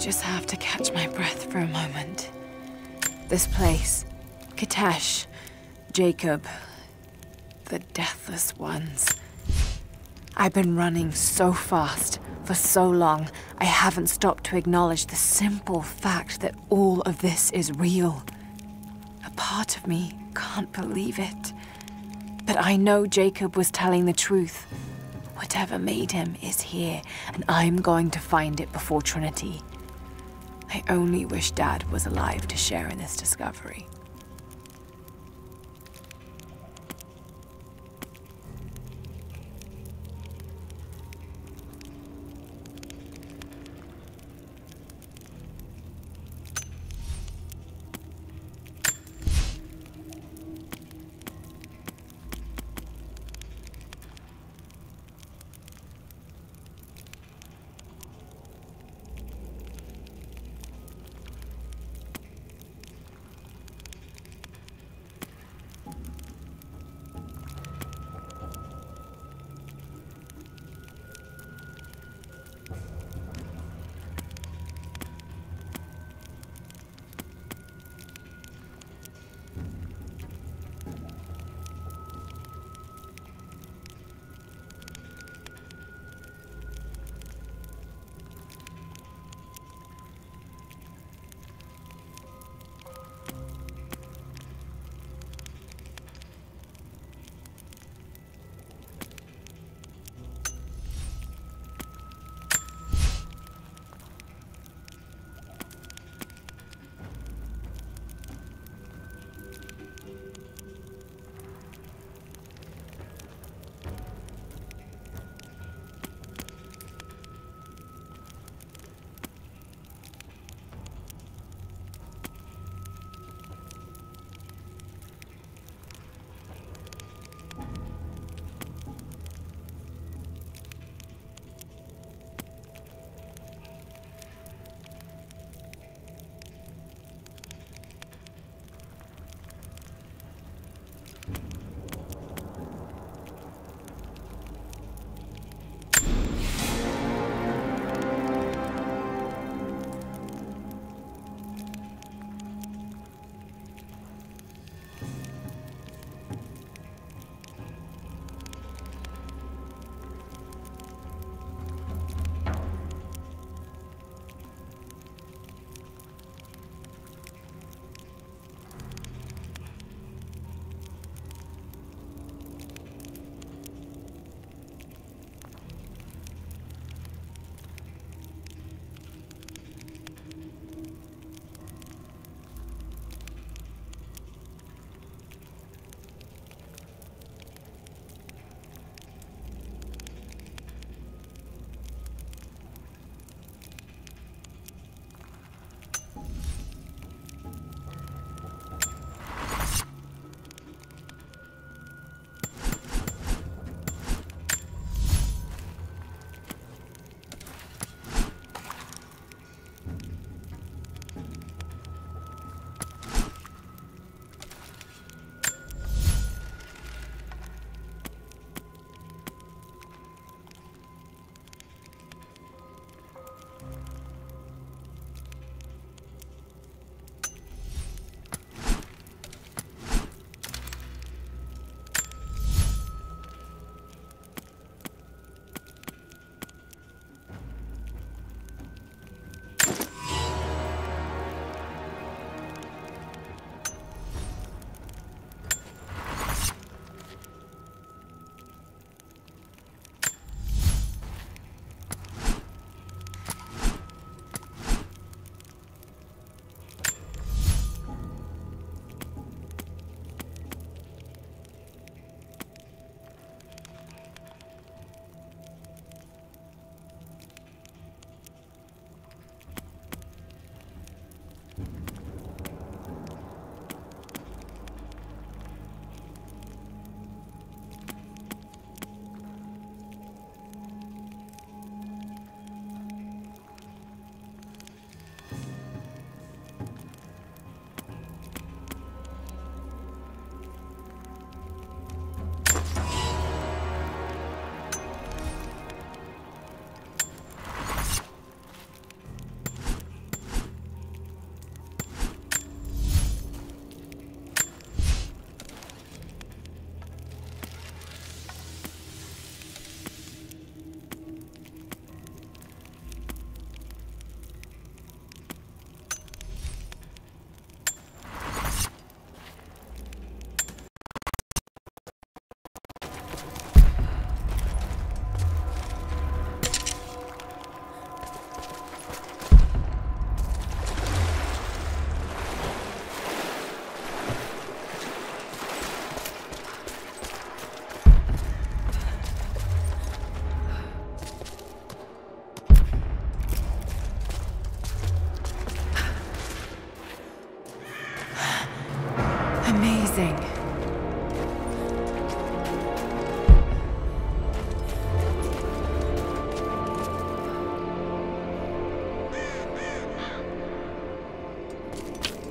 Just have to catch my breath for a moment. This place, Kitezh, Jacob, the Deathless Ones. I've been running so fast for so long, I haven't stopped to acknowledge the simple fact that all of this is real. A part of me can't believe it. But I know Jacob was telling the truth. Whatever made him is here, and I'm going to find it before Trinity. I only wish Dad was alive to share in this discovery.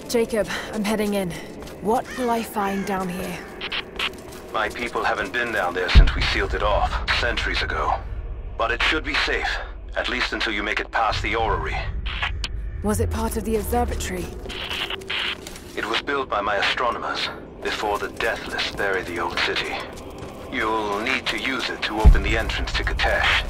Jacob, I'm heading in. What will I find down here? My people haven't been down there since we sealed it off, centuries ago. But it should be safe, at least until you make it past the orrery. Was it part of the observatory? It was built by my astronomers, before the Deathless buried the old city. You'll need to use it to open the entrance to Kitezh.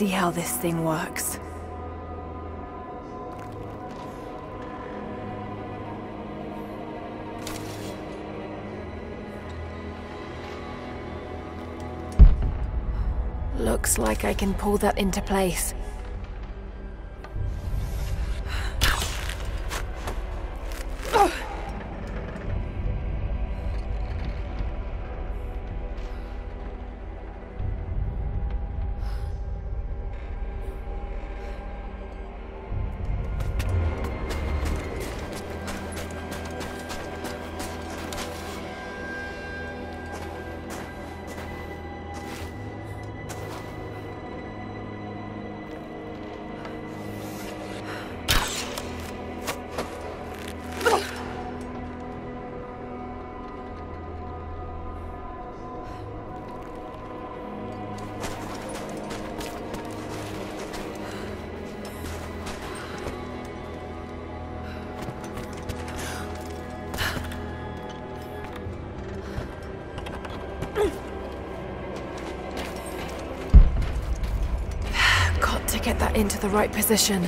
See how this thing works. Looks like I can pull that into place. Into the right position.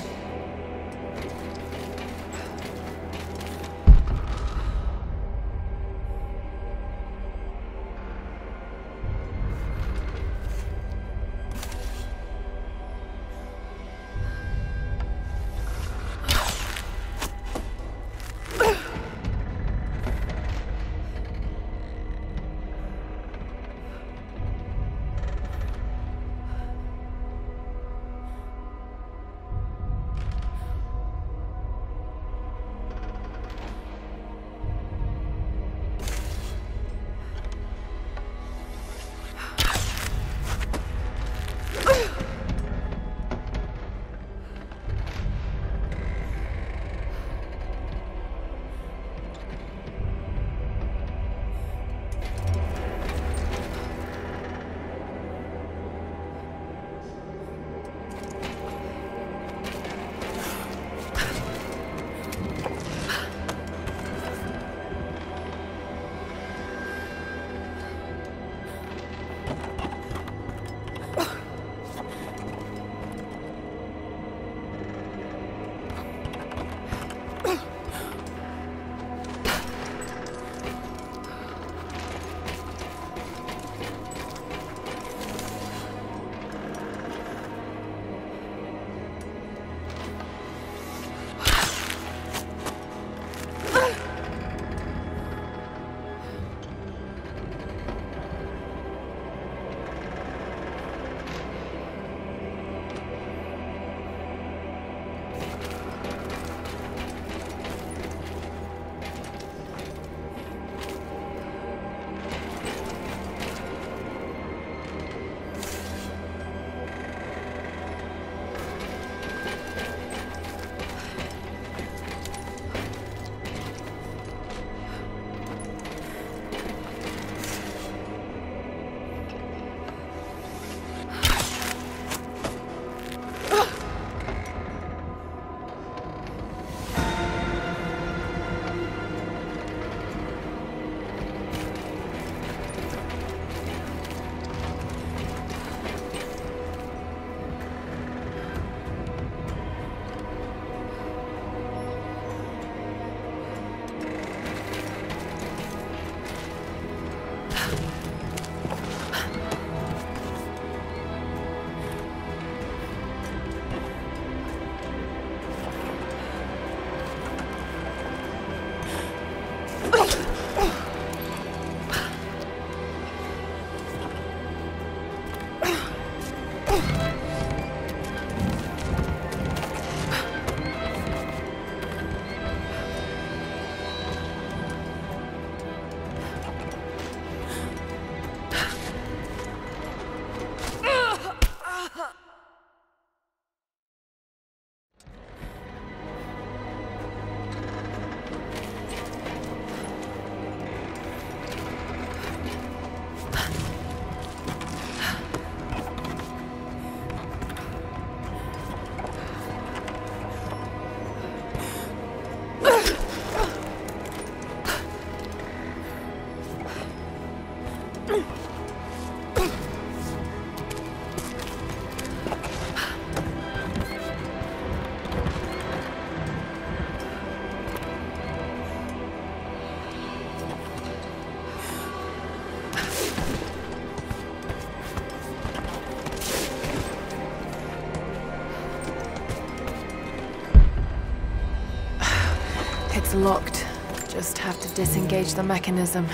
Locked. Just have to disengage the mechanism.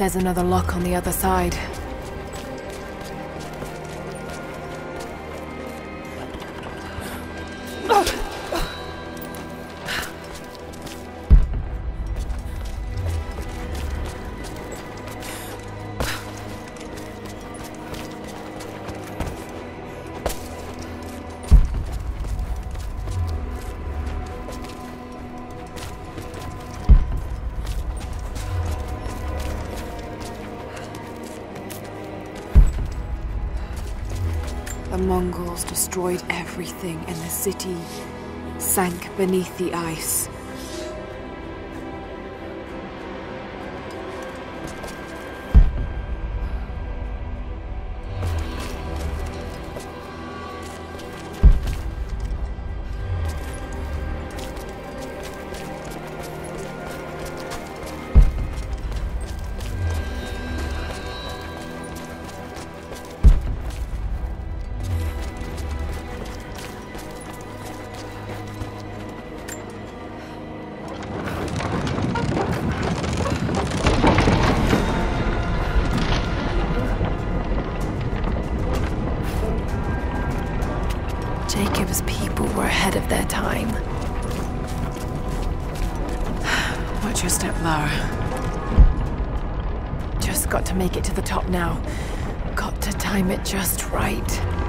There's another lock on the other side. Mongols destroyed everything and the city sank beneath the ice. Watch your step, Lara. Just got to make it to the top now. Got to time it just right.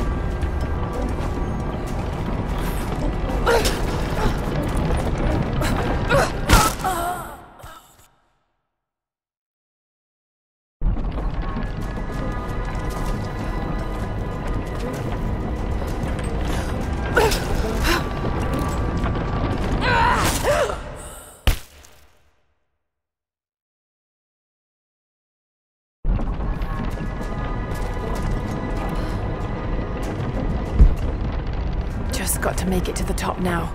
Now.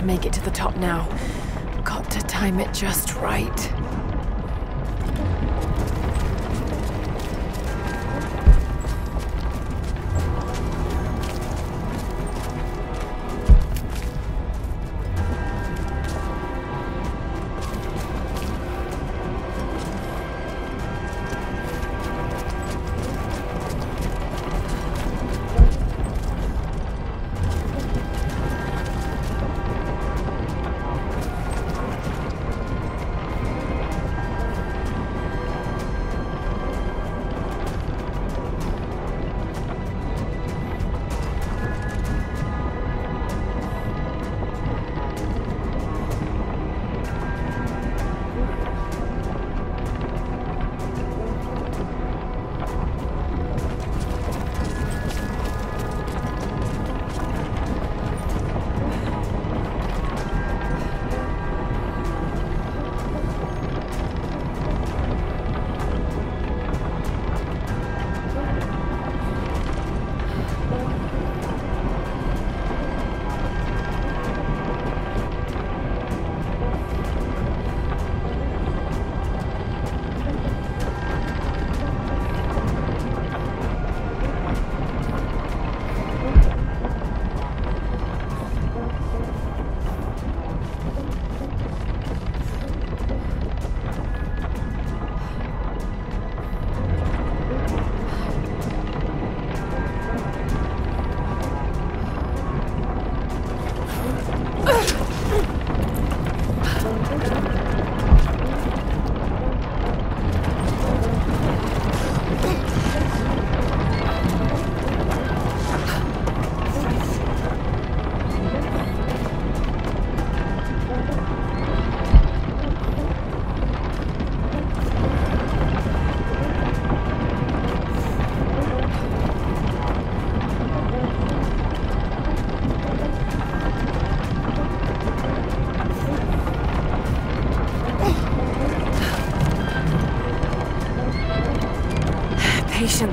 To make it to the top now. Got to time it just right.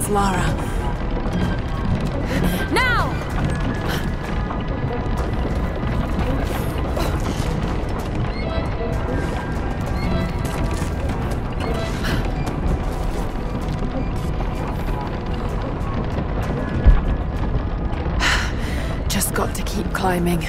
Lara. Now! Just got to keep climbing.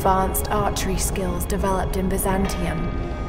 Advanced archery skills developed in Byzantium.